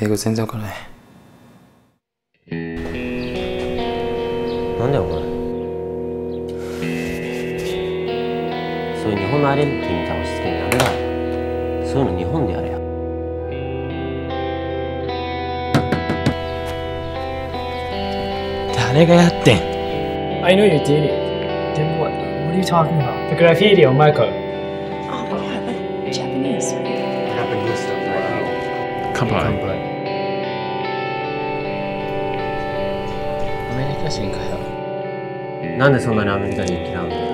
英語全然わからないなんだよお前そういう日本のアイデンティティみたいな押し付けやめろそういうの日本でやれや誰がやってん I know you did it. Then what? What are you talking about? The graffiti on Michael. Oh yeah, but Japanese? 乾杯。アメリカ人かよ。なんでそんなにアメリカ人嫌うんだよ